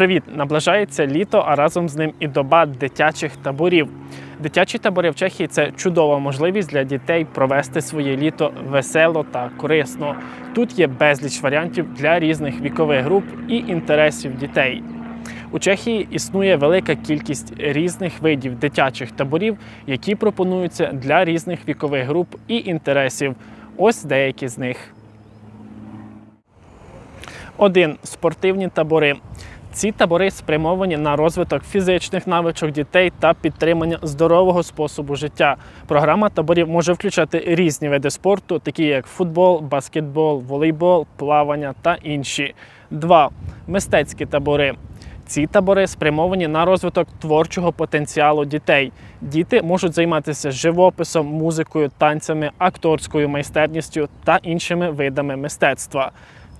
Привіт! Наближається літо, а разом з ним і доба дитячих таборів. Дитячі табори в Чехії це чудова можливість для дітей провести своє літо весело та корисно. Тут є безліч варіантів для різних вікових груп і інтересів дітей. У Чехії існує велика кількість різних видів дитячих таборів, які пропонуються для різних вікових груп і інтересів. Ось деякі з них. Один спортивні табори. Ці табори спрямовані на розвиток фізичних навичок дітей та підтримання здорового способу життя. Програма таборів може включати різні види спорту, такі як футбол, баскетбол, волейбол, плавання та інші. Два мистецькі табори. Ці табори спрямовані на розвиток творчого потенціалу дітей. Діти можуть займатися живописом, музикою, танцями, акторською майстерністю та іншими видами мистецтва.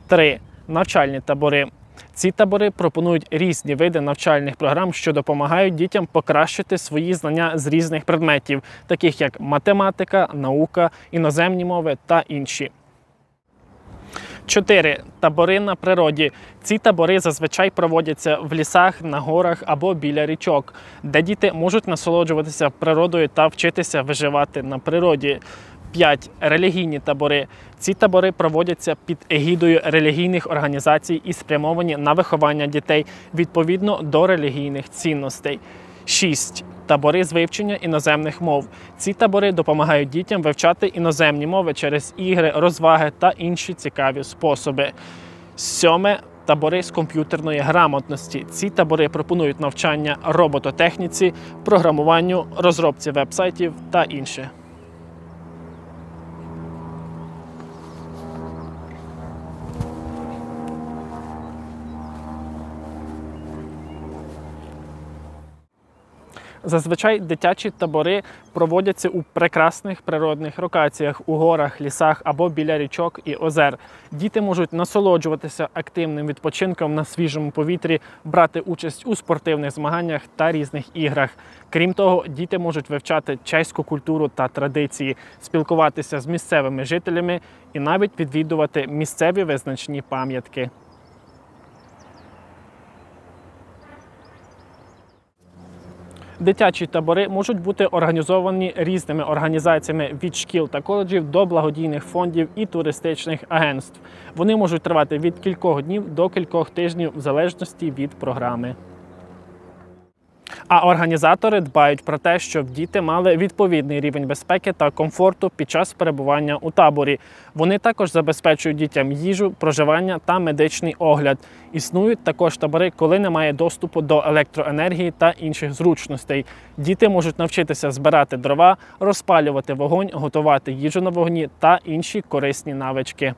Три навчальні табори. Ці табори пропонують різні види навчальних програм, що допомагають дітям покращити свої знання з різних предметів, таких як математика, наука, іноземні мови та інші. 4. табори на природі. Ці табори зазвичай проводяться в лісах, на горах або біля річок, де діти можуть насолоджуватися природою та вчитися виживати на природі. 5. релігійні табори. Ці табори проводяться під егідою релігійних організацій і спрямовані на виховання дітей відповідно до релігійних цінностей. 6. табори з вивчення іноземних мов. Ці табори допомагають дітям вивчати іноземні мови через ігри, розваги та інші цікаві способи. 7. табори з комп'ютерної грамотності. Ці табори пропонують навчання робототехніці, програмуванню, розробці веб-сайтів та інше. Зазвичай дитячі табори проводяться у прекрасних природних локаціях у горах, лісах або біля річок і озер. Діти можуть насолоджуватися активним відпочинком на свіжому повітрі, брати участь у спортивних змаганнях та різних іграх. Крім того, діти можуть вивчати чеську культуру та традиції, спілкуватися з місцевими жителями і навіть відвідувати місцеві визначні пам'ятки. Дитячі табори можуть бути організовані різними організаціями від шкіл та коледжів до благодійних фондів і туристичних агентств. Вони можуть тривати від кількох днів до кількох тижнів в залежності від програми. А організатори дбають про те, щоб діти мали відповідний рівень безпеки та комфорту під час перебування у таборі. Вони також забезпечують дітям їжу, проживання та медичний огляд. Існують також табори, коли немає доступу до електроенергії та інших зручностей. Діти можуть навчитися збирати дрова, розпалювати вогонь, готувати їжу на вогні та інші корисні навички.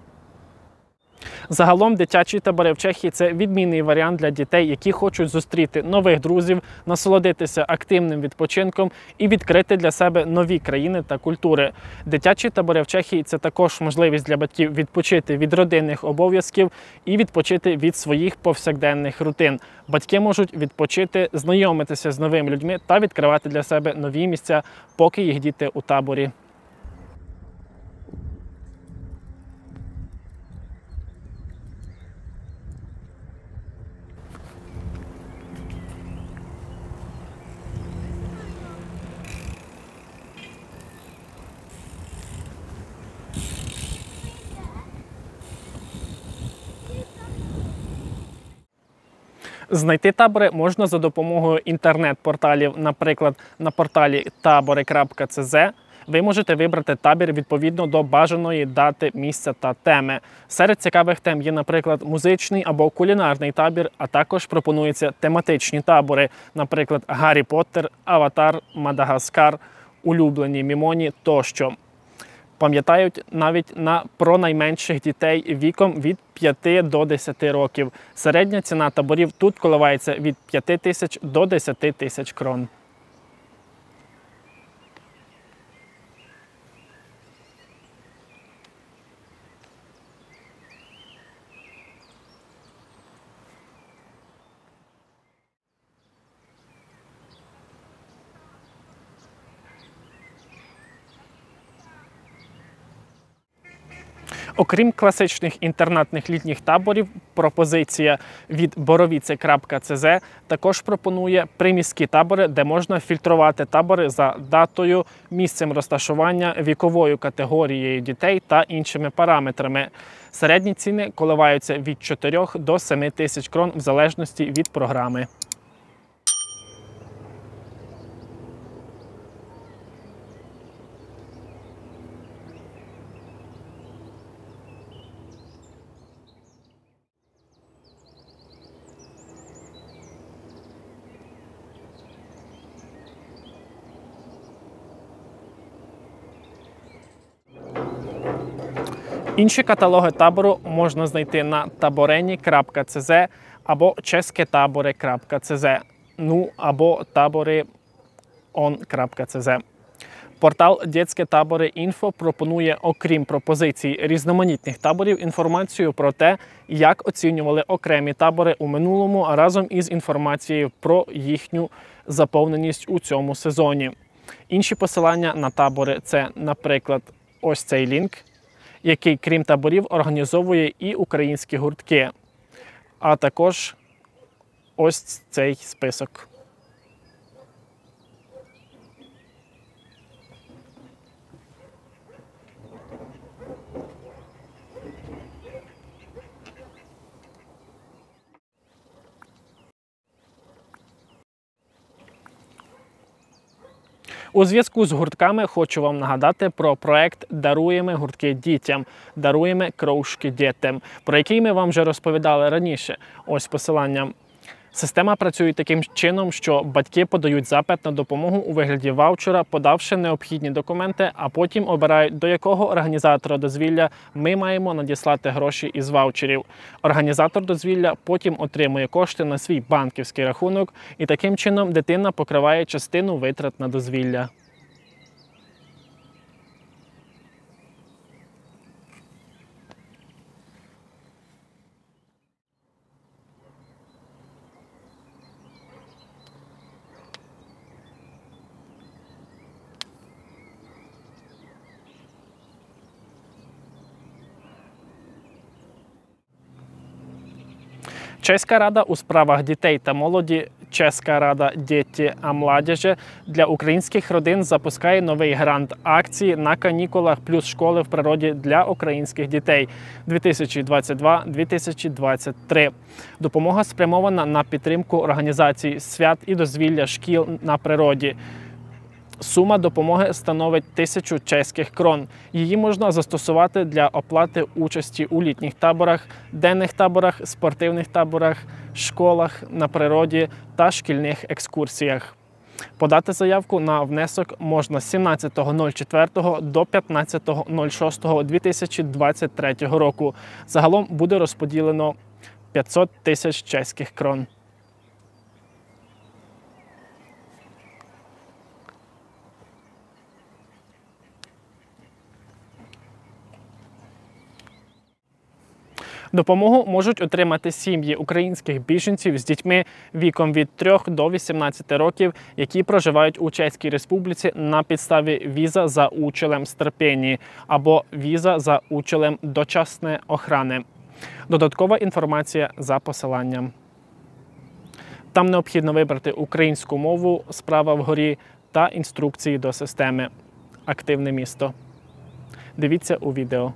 Загалом дитячі табори в Чехії це відмінний варіант для дітей, які хочуть зустріти нових друзів, насолодитися активним відпочинком і відкрити для себе нові країни та культури. Дитячі табори в Чехії це також можливість для батьків відпочити від родинних обов'язків і відпочити від своїх повсякденних рутин. Батьки можуть відпочити, знайомитися з новими людьми та відкривати для себе нові місця, поки їх діти у таборі. Знайти табори можна за допомогою інтернет-порталів, наприклад, на порталі табори.цз. Ви можете вибрати табір відповідно до бажаної дати, місця та теми. Серед цікавих тем є, наприклад, музичний або кулінарний табір, а також пропонуються тематичні табори, наприклад, Гаррі Поттер, Аватар, Мадагаскар, улюблені Мімоні тощо пам'ятають навіть на про найменших дітей віком від 5 до 10 років. Середня ціна таборів тут коливається від 5 тисяч до 10 тисяч крон. Окрім класичних інтернатних літніх таборів, пропозиція від боровіце.цз також пропонує приміські табори, де можна фільтрувати табори за датою, місцем розташування, віковою категорією дітей та іншими параметрами. Середні ціни коливаються від 4 до 7 тисяч крон в залежності від програми. Інші каталоги табору можна знайти на таборені.цз або ческетабори.цз, ну або табори on.cz. Портал Дєцьке табори інфо пропонує, окрім пропозицій різноманітних таборів, інформацію про те, як оцінювали окремі табори у минулому, разом із інформацією про їхню заповненість у цьому сезоні. Інші посилання на табори це, наприклад, ось цей лінк який, крім таборів, організовує і українські гуртки, а також ось цей список. У зв'язку з гуртками хочу вам нагадати про проект Даруємо гуртки дітям, даруємо кровшки дітям, про який ми вам вже розповідали раніше. Ось посилання. Система працює таким чином, що батьки подають запит на допомогу у вигляді ваучера, подавши необхідні документи, а потім обирають, до якого організатора дозвілля ми маємо надіслати гроші із ваучерів. Організатор дозвілля потім отримує кошти на свій банківський рахунок, і таким чином дитина покриває частину витрат на дозвілля. Чеська рада у справах дітей та молоді, Чеська рада діти а младіжі для українських родин запускає новий грант акції на канікулах плюс школи в природі для українських дітей 2022-2023. Допомога спрямована на підтримку організації свят і дозвілля шкіл на природі. Сума допомоги становить тисячу чеських крон. Її можна застосувати для оплати участі у літніх таборах, денних таборах, спортивних таборах, школах на природі та шкільних екскурсіях. Подати заявку на внесок можна з 17.04 до 15.06.2023 року. Загалом буде розподілено 500 тисяч чеських крон. Допомогу можуть отримати сім'ї українських біженців з дітьми віком від 3 до 18 років, які проживають у Чеській Республіці на підставі віза за учелем стерпені або віза за учелем дочасної охрани. Додаткова інформація за посиланням. Там необхідно вибрати українську мову, справа вгорі та інструкції до системи. Активне місто. Дивіться у відео.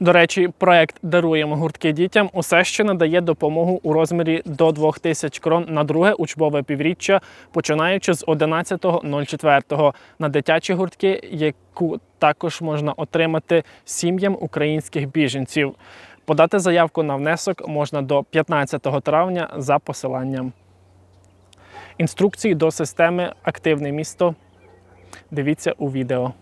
До речі, проект Даруємо гуртки дітям усе ще надає допомогу у розмірі до 2000 крон на друге учбове півріччя, починаючи з 11.04 на дитячі гуртки, яку також можна отримати сім'ям українських біженців. Подати заявку на внесок можна до 15 травня за посиланням. Інструкції до системи Активне місто. Дивіться у відео.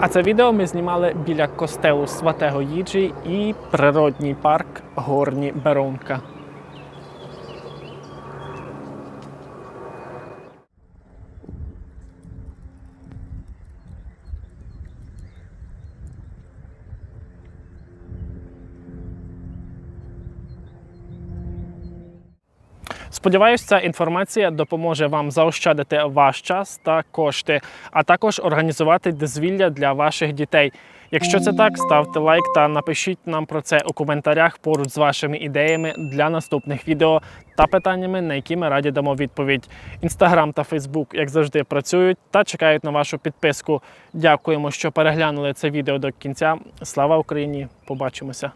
А це відео ми знімали біля костелу Сватего Їджі і природній парк Горні Беронка. Сподіваюсь, ця інформація допоможе вам заощадити ваш час та кошти, а також організувати дозвілля для ваших дітей. Якщо це так, ставте лайк та напишіть нам про це у коментарях поруч з вашими ідеями для наступних відео та питаннями, на які ми раді дамо відповідь. Інстаграм та Фейсбук, як завжди, працюють та чекають на вашу підписку. Дякуємо, що переглянули це відео до кінця. Слава Україні! Побачимося!